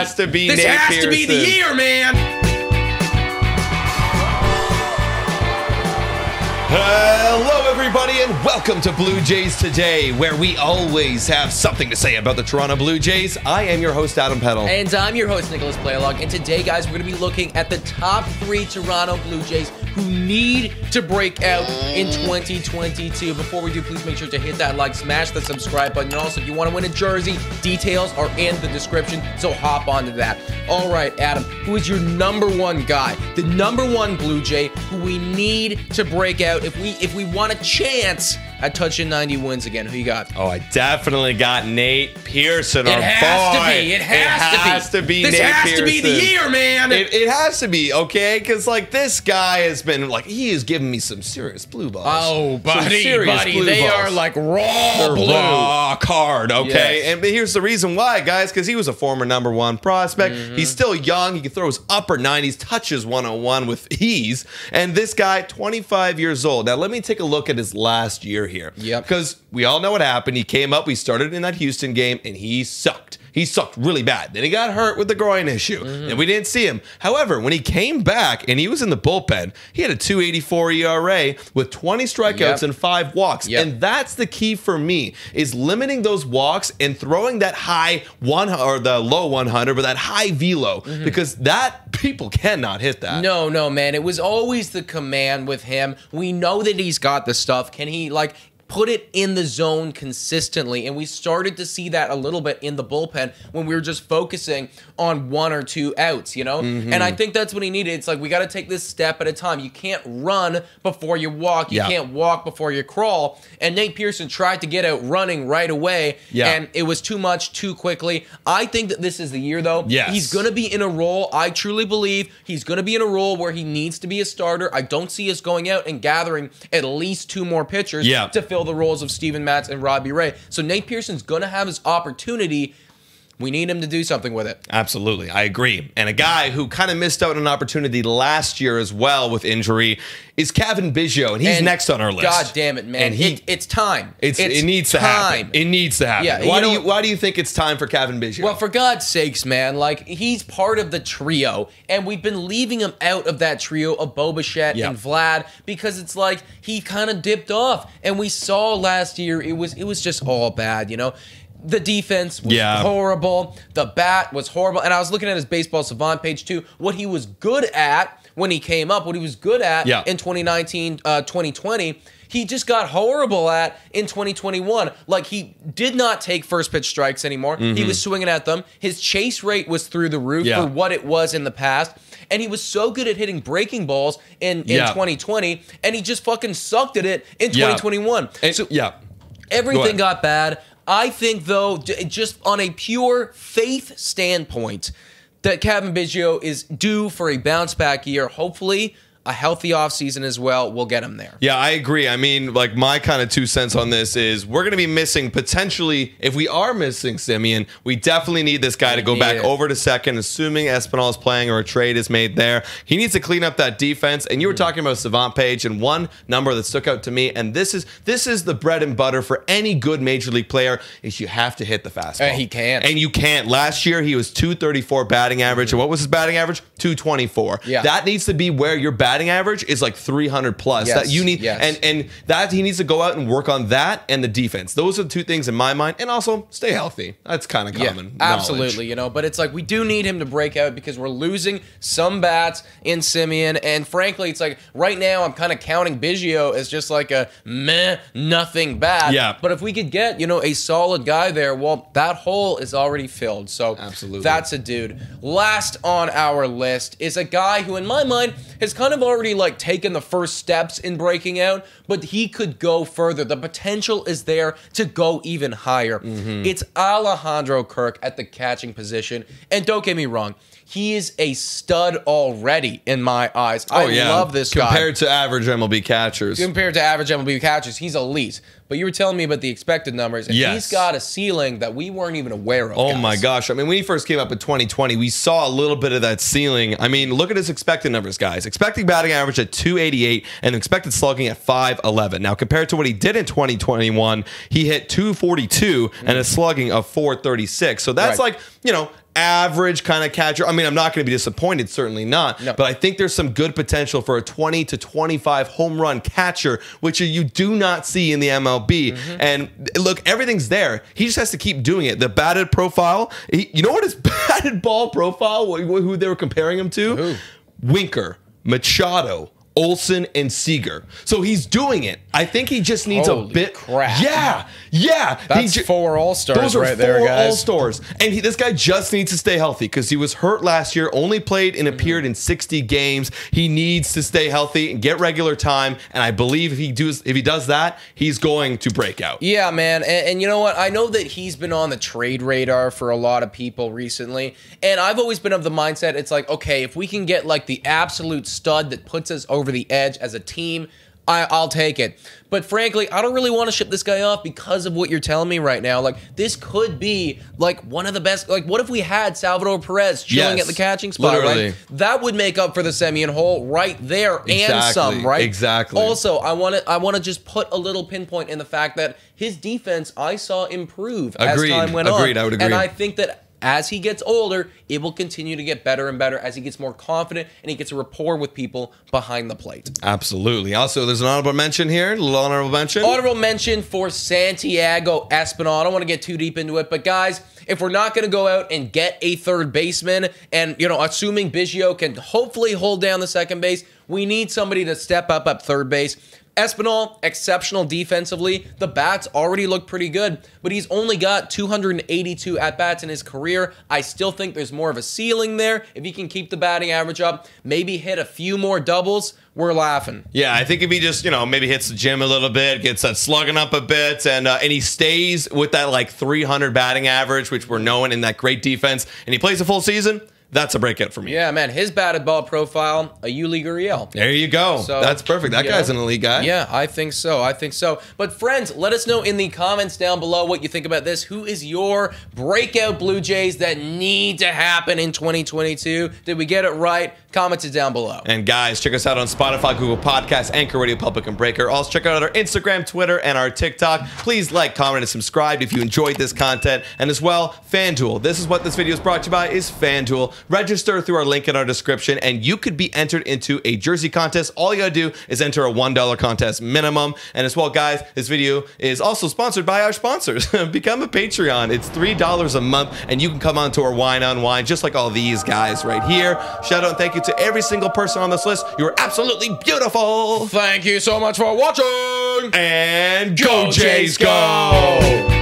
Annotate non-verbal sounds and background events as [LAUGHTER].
has to be This Nate has to be the year, man. Hello, everybody, and welcome to Blue Jays Today, where we always have something to say about the Toronto Blue Jays. I am your host, Adam Peddle. And I'm your host, Nicholas Playalog. And today, guys, we're going to be looking at the top three Toronto Blue Jays who need to break out in 2022. Before we do, please make sure to hit that like, smash the subscribe button. And also, if you want to win a jersey, details are in the description. So hop onto that. All right, Adam, who is your number one guy? The number one Blue Jay who we need to break out if we if we want a chance at touching 90 wins again. Who you got? Oh, I definitely got Nate Pearson. It has boy. to be. It has, to be. This Nate has to be the year, man. It, it has to be okay, because like this guy has been like he is giving me some serious blue balls. Oh, buddy, buddy, they balls. are like raw They're blue. raw card, okay? Yes. And but here's the reason why, guys, because he was a former number one prospect. Mm-hmm. He's still young. He can throw his upper 90s, touches 101 with ease. And this guy, 25 years old. Now, let me take a look at his last year here. Yep. Because we all know what happened. He came up, we started in that Houston game, and he sucked. He sucked really bad. Then he got hurt with the groin issue, Mm-hmm. and we didn't see him. However, when he came back and he was in the bullpen, he had a 284 ERA with 20 strikeouts Yep. and five walks. Yep. And that's the key for me is limiting those walks and throwing that high one or the low 100 but that high velo because that [LAUGHS] people cannot hit that. No, no, man. It was always the command with him. We know that he's got the stuff. Can he like put it in the zone consistently? And we started to see that a little bit in the bullpen when we were just focusing on one or two outs, you know? Mm-hmm. And I think that's what he needed. It's like we got to take this step at a time. You can't run before you walk. You Yeah. can't walk before you crawl. And Nate Pearson tried to get out running right away. Yeah. And it was too much too quickly. I think that this is the year though. Yes. He's going to be in a role. I truly believe he's going to be in a role where he needs to be a starter. I don't see us going out and gathering at least two more pitchers Yeah. to fill the roles of Steven Matz and Robbie Ray. So Nate Pearson's going to have his opportunity. We need him to do something with it. Absolutely. I agree. And a guy who kind of missed out on an opportunity last year as well with injury is Cavan Biggio, and he's And next on our list. God damn it, man! And he it, it's time. it's, it needs to happen. It needs to happen. Yeah, why you do know- you why do you think it's time for Cavan Biggio? Well, for God's sakes, man, like he's part of the trio, and we've been leaving him out of that trio of Bo Bichette Yeah. and Vlad because it's like he kind of dipped off, and we saw last year it was it was just all bad, you know. The defense was Yeah. horrible. The bat was horrible, and I was looking at his baseball savant page too. What he was good at when he came up, what he was good at Yeah. in 2019, uh, 2020 he just got horrible at in 2021. Like he did not take first pitch strikes anymore. He was swinging at them. His chase rate was through the roof Mm-hmm. Yeah. for what it was in the past. And he was so good at hitting breaking balls in, in Yeah. 2020, and he just fucking sucked at it in Yeah. 2021. And- so yeah. everything got bad. I think, though, just on a pure faith standpoint, that Cavan Biggio is due for a bounce back year. Hopefully, a healthy offseason as well We'll get him there. Yeah, I agree. I mean, like my kind of two cents on this is we're going to be missing potentially if we are missing Semien, we definitely need this guy to go back it. over to second, assuming Espinal is playing or a trade is made there. He needs to clean up that defense. And you were talking about Savant Page and one number that stuck out to me, and this is this is the bread and butter for any good major league player is you have to hit the fastball. Uh, he can't. and you can't. Last year he was 234 batting average, and what was his batting average? 224. Yeah. that needs to be where your batting average is like 300 plus. Yes, That you need yes. and and that he needs to go out and work on that and the defense. Those are the two things in my mind, and also stay healthy. That's kind of common. knowledge. absolutely. You know, but it's like we do need him to break out because we're losing some bats in Semien, and frankly, it's like right now I'm kind of counting Biggio as just like a meh, nothing bad. Yeah. But if we could get you know a solid guy there, well, that hole is already filled. So Absolutely. that's a dude. Last on our list is a guy who, in my mind, has kind of already like taken the first steps in breaking out, but he could go further. The potential is there to go even higher. Mm-hmm. It's Alejandro Kirk at the catching position. And don't get me wrong, he is a stud already in my eyes. I Oh yeah, love this guy. compared to average MLB catchers. Compared to average MLB catchers, he's elite. But you were telling me about the expected numbers, and Yes. he's got a ceiling that we weren't even aware of. Oh guys. my gosh. I mean, when he first came up in 2020, we saw a little bit of that ceiling. I mean, look at his expected numbers, guys. Expecting batting average at 288 and expected slugging at 511. Now, compared to what he did in 2021, he hit 242 and a slugging of 436. So that's Right. like, you know, average kind of catcher. I mean, I'm not going to be disappointed, certainly not. No. But I think there's some good potential for a 20 to 25 home run catcher, which you do not see in the MLB. Mm-hmm. And look, everything's there. He just has to keep doing it. The batted profile, he, you know what his [LAUGHS] batted ball profile, wh- wh- who they were comparing him to? Who? Winker, Machado. Olson and Seager. So he's doing it. I think he just needs Holy a bit. crap. Yeah. Yeah. That's ju- four All Stars those are right there, four. All Stars, and he, this guy just needs to stay healthy because he was hurt last year. Only played and appeared in 60 games. He needs to stay healthy and get regular time. And I believe if he does, if he does that, he's going to break out. Yeah, man. And, and you know what? I know that he's been on the trade radar for a lot of people recently. And I've always been of the mindset it's like, okay, if we can get like the absolute stud that puts us over the edge as a team, I, I'll take it. But frankly, I don't really want to ship this guy off because of what you're telling me right now. Like, this could be like one of the best. Like, what if we had Salvador Perez chilling Yes, at the catching spot, literally. right? That would make up for the Semien hole right there and some, right? exactly. Also, I want to I want to just put a little pinpoint in the fact that his defense I saw improve Agreed, as time went on. agreed, I would agree. And I think that as he gets older, it will continue to get better and better as he gets more confident and he gets a rapport with people behind the plate. Absolutely. Also, there's an honorable mention here. A little honorable mention. Honorable mention for Santiago Espinal. I don't want to get too deep into it, but guys, if we're not going to go out and get a third baseman, and you know, assuming Biggio can hopefully hold down the second base, we need somebody to step up at third base. Espinal, exceptional defensively. The bats already look pretty good, but he's only got 282 at bats in his career. I still think there's more of a ceiling there. If he can keep the batting average up, maybe hit a few more doubles, we're laughing. Yeah, I think if he just you know maybe hits the gym a little bit, gets that slugging up a bit, and uh, and he stays with that like 300 batting average, which we're knowing in that great defense, and he plays a full season, that's a breakout for me. Yeah, man, his batted ball profile, a U League Uriel. There you go. So, that's perfect. That guy's know, an elite guy. Yeah, I think so. I think so. But friends, let us know in the comments down below what you think about this. Who is your breakout Blue Jays that need to happen in 2022? Did we get it right? Comment it down below. And guys, check us out on Spotify, Google Podcasts, Anchor Radio Public, and Breaker. Also, check out our Instagram, Twitter, and our TikTok. Please like, comment, and subscribe if you enjoyed this content. And as well, FanDuel. This is what this video is brought to you by is FanDuel. Register through our link in our description, and you could be entered into a jersey contest. All you gotta do is enter a $1 contest minimum. And as well, guys, this video is also sponsored by our sponsors. [LAUGHS] Become a Patreon. It's $3 a month, and you can come on to our Wine on Wine, just like all these guys right here. Shout out and thank you to every single person on this list. You're absolutely beautiful. Thank you so much for watching. And go, Jays, go!